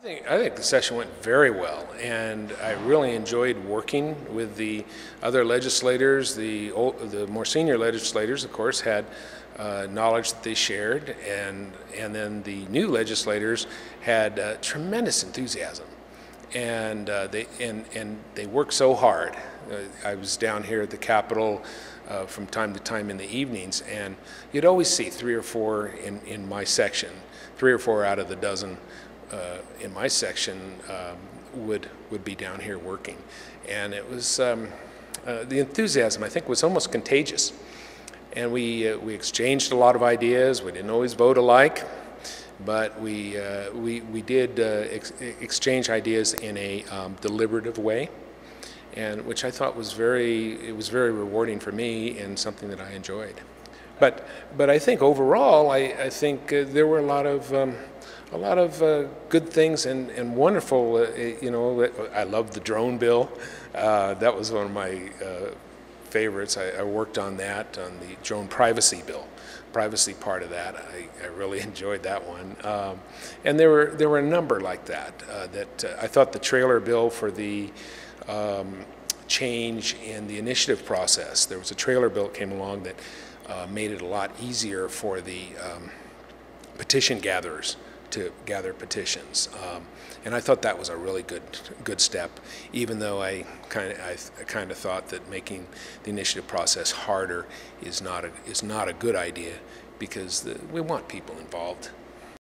I think, I think the session went very well, and I really enjoyed working with the other legislators. The, old, the more senior legislators, of course, had uh, knowledge that they shared, and, and then the new legislators had uh, tremendous enthusiasm. And, uh, they, and, and they worked so hard. Uh, I was down here at the Capitol uh, from time to time in the evenings, and you'd always see three or four in, in my section, three or four out of the dozen uh, in my section um, would would be down here working, and it was um, uh, the enthusiasm I think was almost contagious, and we uh, we exchanged a lot of ideas. We didn't always vote alike, but we uh, we we did uh, ex exchange ideas in a um, deliberative way, and which I thought was very it was very rewarding for me and something that I enjoyed. But but I think overall I I think uh, there were a lot of um, a lot of uh, good things and, and wonderful, uh, you know, I love the drone bill. Uh, that was one of my uh, favorites. I, I, worked on that, on the drone privacy bill. Privacy part of that, I, I really enjoyed that one. Um, and there were, there were a number like that. Uh, that I thought the trailer bill for the um, change in the initiative process, there was a trailer bill that came along that made it a lot easier for the um, petition gatherers to gather petitions. Um, and I thought that was a really good good step, even though I kind of I kind of thought that making the initiative process harder is not a is not a good idea because the, we want people involved.